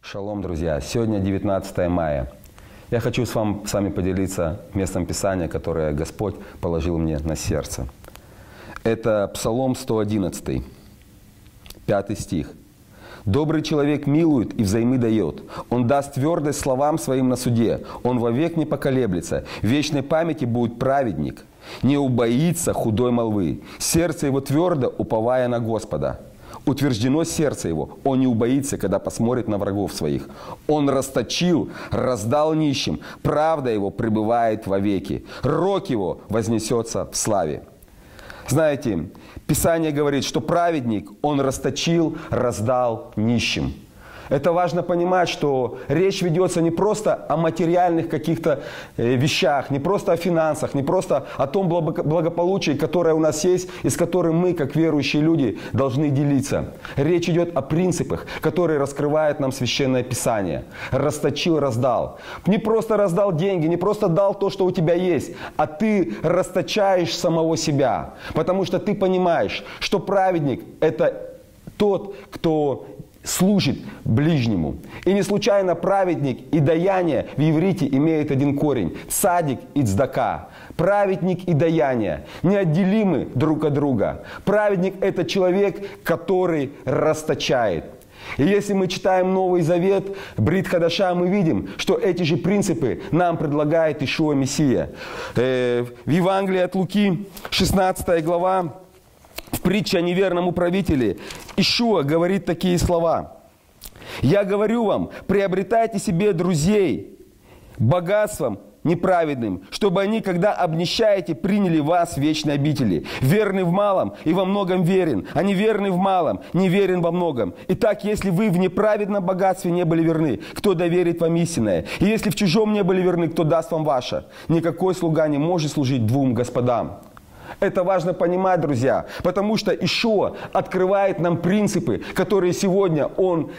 Шалом, друзья! Сегодня 19 мая. Я хочу с вами, с вами поделиться местом Писания, которое Господь положил мне на сердце. Это Псалом 111, 5 стих. «Добрый человек милует и взаймы дает. Он даст твердость словам своим на суде. Он вовек не поколеблется. В вечной памяти будет праведник. Не убоится худой молвы. Сердце его твердо, уповая на Господа. Утверждено сердце его. Он не убоится, когда посмотрит на врагов своих. Он расточил, раздал нищим. Правда его пребывает вовеки. Рок его вознесется в славе. Знаете, Писание говорит, что праведник, он расточил, раздал нищим. Это важно понимать, что речь ведется не просто о материальных каких-то э, вещах, не просто о финансах, не просто о том благополучии, которое у нас есть и с которым мы, как верующие люди, должны делиться. Речь идет о принципах, которые раскрывает нам Священное Писание. Расточил, раздал. Не просто раздал деньги, не просто дал то, что у тебя есть, а ты расточаешь самого себя. Потому что ты понимаешь, что праведник – это тот, кто служит ближнему. И не случайно праведник и даяние в иврите имеют один корень. Цадик и цдака. Праведник и даяние неотделимы друг от друга. Праведник – это человек, который расточает. И если мы читаем Новый Завет, Брит Хадаша, мы видим, что эти же принципы нам предлагает Ишуа Мессия. Э, в Евангелии от Луки, 16 глава, в притче о неверном управителе Ишуа говорит такие слова. «Я говорю вам, приобретайте себе друзей богатством неправедным, чтобы они, когда обнищаете, приняли вас в вечной обители. Верный в малом и во многом верен, а неверный в малом, не верен во многом. Итак, если вы в неправедном богатстве не были верны, кто доверит вам истинное? И если в чужом не были верны, кто даст вам ваше? Никакой слуга не может служить двум господам. Это важно понимать, друзья, потому что Ишуа открывает нам принципы, которые сегодня Он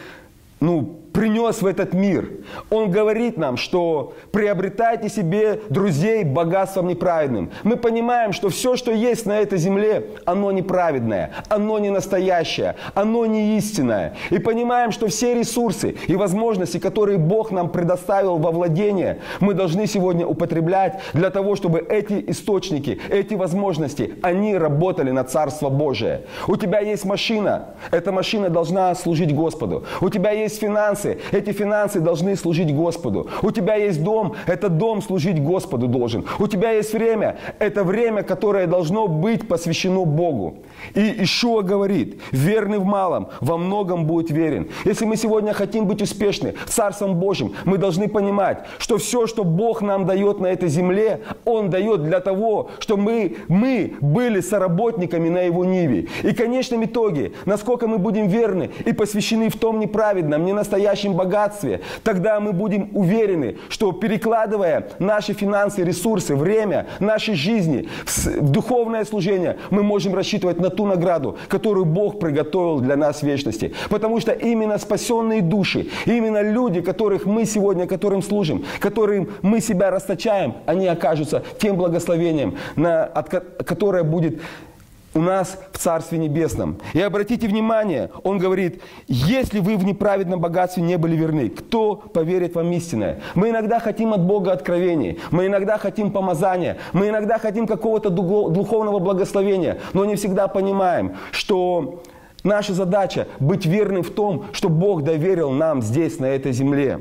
ну, принес в этот мир. Он говорит нам, что приобретайте себе друзей богатством неправедным. Мы понимаем, что все, что есть на этой земле, оно неправедное, оно не настоящее, оно не истинное. И понимаем, что все ресурсы и возможности, которые Бог нам предоставил во владение, мы должны сегодня употреблять для того, чтобы эти источники, эти возможности, они работали на Царство Божие. У тебя есть машина, эта машина должна служить Господу. У тебя есть финансы, финансы, эти финансы должны служить Господу. У тебя есть дом, этот дом служить Господу должен. У тебя есть время, это время, которое должно быть посвящено Богу. И Ишуа говорит, верный в малом, во многом будет верен. Если мы сегодня хотим быть успешны Царством Божьим, мы должны понимать, что все, что Бог нам дает на этой земле, Он дает для того, чтобы мы, мы были соработниками на Его ниве. И в конечном итоге, насколько мы будем верны и посвящены в том неправедном, не настоящем, богатстве, тогда мы будем уверены, что перекладывая наши финансы, ресурсы, время, нашей жизни в духовное служение, мы можем рассчитывать на ту награду, которую Бог приготовил для нас в вечности. Потому что именно спасенные души, именно люди, которых мы сегодня, которым служим, которым мы себя расточаем, они окажутся тем благословением, на, от, которое будет у нас в Царстве Небесном. И обратите внимание, он говорит, если вы в неправедном богатстве не были верны, кто поверит вам истинное? Мы иногда хотим от Бога откровений, мы иногда хотим помазания, мы иногда хотим какого-то духовного благословения, но не всегда понимаем, что наша задача быть верным в том, что Бог доверил нам здесь, на этой земле.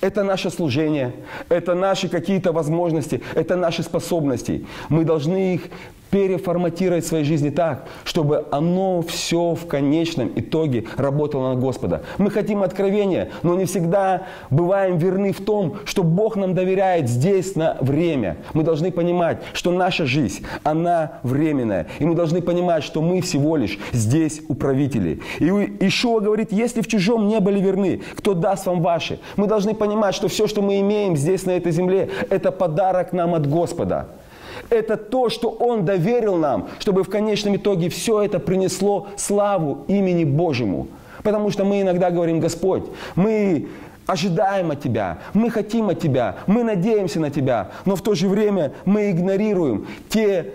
Это наше служение, это наши какие-то возможности, это наши способности. Мы должны их переформатировать своей жизни так, чтобы оно все в конечном итоге работало на Господа. Мы хотим откровения, но не всегда бываем верны в том, что Бог нам доверяет здесь на время. Мы должны понимать, что наша жизнь, она временная. И мы должны понимать, что мы всего лишь здесь управители. И Ишуа говорит, если в чужом не были верны, кто даст вам ваши? Мы должны понимать, что все, что мы имеем здесь на этой земле, это подарок нам от Господа. Это то, что Он доверил нам, чтобы в конечном итоге все это принесло славу имени Божьему. Потому что мы иногда говорим, Господь, мы ожидаем от Тебя, мы хотим от Тебя, мы надеемся на Тебя, но в то же время мы игнорируем те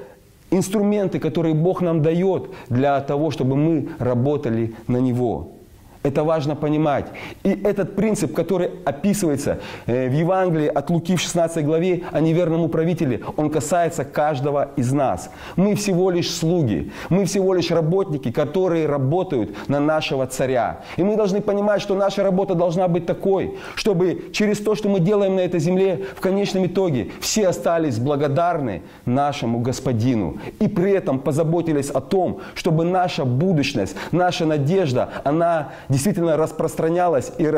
инструменты, которые Бог нам дает для того, чтобы мы работали на Него. Это важно понимать. И этот принцип, который описывается э, в Евангелии от Луки в 16 главе о неверном управителе, он касается каждого из нас. Мы всего лишь слуги, мы всего лишь работники, которые работают на нашего царя. И мы должны понимать, что наша работа должна быть такой, чтобы через то, что мы делаем на этой земле, в конечном итоге все остались благодарны нашему Господину. И при этом позаботились о том, чтобы наша будущность, наша надежда, она действительно распространялась и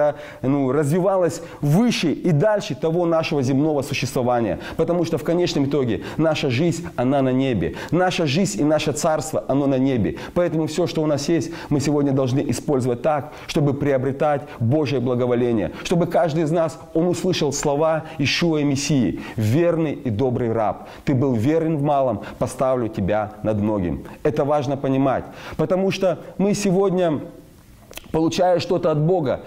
ну, развивалась выше и дальше того нашего земного существования. Потому что в конечном итоге наша жизнь, она на небе. Наша жизнь и наше царство, оно на небе. Поэтому все, что у нас есть, мы сегодня должны использовать так, чтобы приобретать Божье благоволение. Чтобы каждый из нас, он услышал слова Ишуа и Мессии. Верный и добрый раб. Ты был верен в малом, поставлю тебя над многим. Это важно понимать. Потому что мы сегодня получая что-то от Бога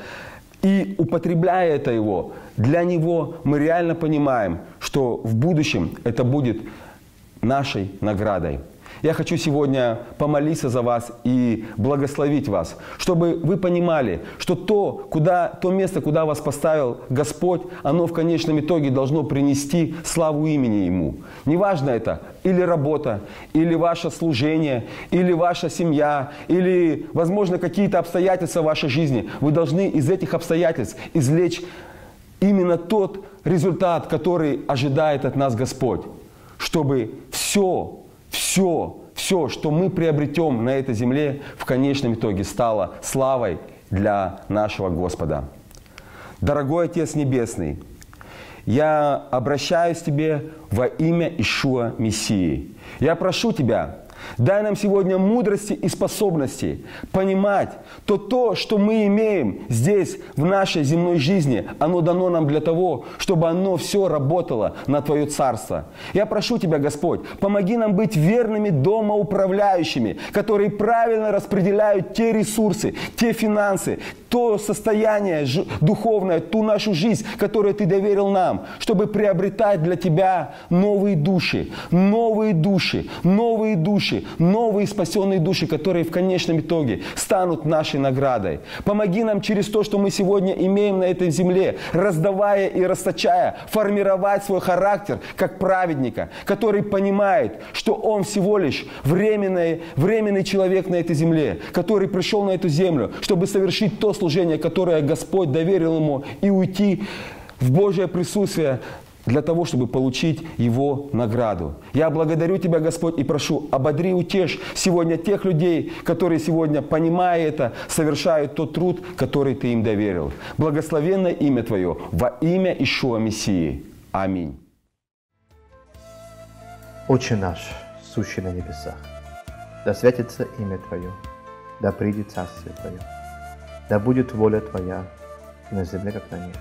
и употребляя это Его, для Него мы реально понимаем, что в будущем это будет нашей наградой. Я хочу сегодня помолиться за вас и благословить вас, чтобы вы понимали, что то, куда, то место, куда вас поставил Господь, оно в конечном итоге должно принести славу имени Ему. Неважно это, или работа, или ваше служение, или ваша семья, или, возможно, какие-то обстоятельства в вашей жизни. Вы должны из этих обстоятельств извлечь именно тот результат, который ожидает от нас Господь, чтобы все все, все, что мы приобретем на этой земле, в конечном итоге стало славой для нашего Господа. Дорогой Отец Небесный, я обращаюсь к Тебе во имя Ишуа Мессии. Я прошу Тебя, Дай нам сегодня мудрости и способности понимать, то то, что мы имеем здесь, в нашей земной жизни, оно дано нам для того, чтобы оно все работало на Твое Царство. Я прошу Тебя, Господь, помоги нам быть верными домоуправляющими, которые правильно распределяют те ресурсы, те финансы, то состояние духовное, ту нашу жизнь, которую Ты доверил нам, чтобы приобретать для Тебя новые души, новые души, новые души, новые спасенные души, которые в конечном итоге станут нашей наградой. Помоги нам через то, что мы сегодня имеем на этой земле, раздавая и расточая, формировать свой характер как праведника, который понимает, что он всего лишь временный, временный человек на этой земле, который пришел на эту землю, чтобы совершить то служение, которое Господь доверил ему, и уйти в Божье присутствие для того, чтобы получить Его награду. Я благодарю Тебя, Господь, и прошу, ободри, утешь сегодня тех людей, которые сегодня, понимая это, совершают тот труд, который Ты им доверил. Благословенно имя Твое во имя Ишуа Мессии. Аминь. Отче наш, сущий на небесах, да святится имя Твое, да придет Царствие Твое, да будет воля Твоя на земле, как на небе.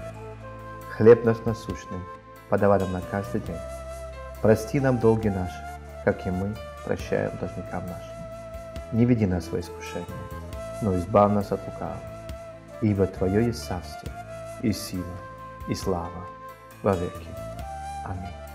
Хлеб наш насущный, подавай нам на каждый день. Прости нам долги наши, как и мы прощаем должникам нашим. Не веди нас в искушение, но избавь нас от лукавого. Ибо Твое есть царство, и сила, и слава во веки. Аминь.